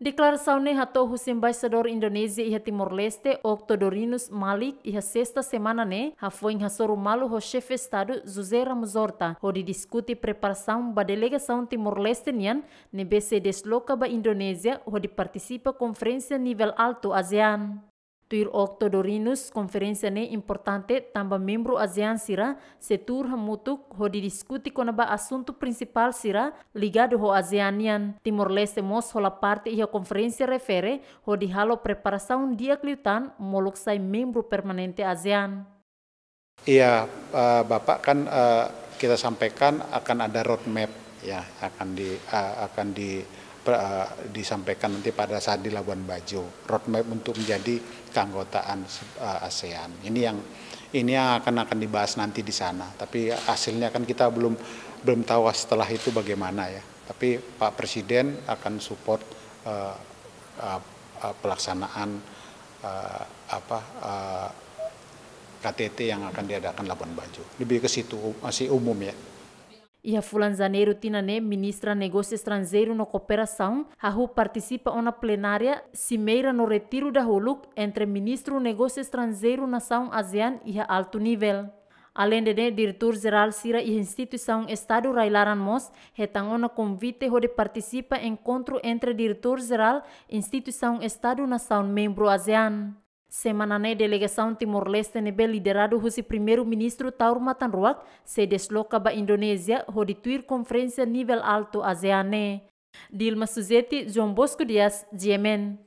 Declaração hatou o embaixador Indonésia e Timor-Leste, Octodorinus Malik, e a sexta semana ne, ha foi em Hasoru Malu o chefe Estado José Ramos Horta, onde discute preparação da delegação Timor-Leste nian, ne BC desloca ba Indonésia, onde participa conferência nível alto ASEAN. Tuir Octodorinus, conferência ne importante, tamba membro ASEAN sira, setur hamutuk, hodi diskuti konaba assunto principal sira, ligado ho ASEANian. Timor-Leste mos hola parte iha conferência refere, hodi halo preparação dia kliutan, moluksai membro permanente ASEAN. Iya, uh, Bapak kan uh, kita sampaikan akan ada roadmap ya, akan di uh, akan di disampaikan nanti pada saat di Labuan Bajo roadmap untuk menjadi keanggotaan uh, ASEAN. Ini yang ini yang akan akan dibahas nanti di sana. Tapi hasilnya kan kita belum belum tahu setelah itu bagaimana ya. Tapi Pak Presiden akan support uh, uh, pelaksanaan uh, apa uh, KTT yang akan diadakan Labuan Bajo. Lebih ke situ masih umum ya E a Fulan Janeiro Tinane, ministra Negócio Estrangeiro no Cooperação, Rahu participa na plenária cimeira no retiro da Huluk entre ministro Negócio Estrangeiro Nação ASEAN e a alto nível. Além de diretor-geral Sira e instituição Estado Railaran Mos, retang ona convite de participa encontro entre diretor-geral instituição Estado Nação membro ASEAN. Semana ne delegação Timor-Leste nebe liderado husi primeiro-ministro Taur Matanruak se desloca ba Indonésia tuir conferência nível alto ASEAN. Dilma Suzeti, João Bosco Dias, Jemen.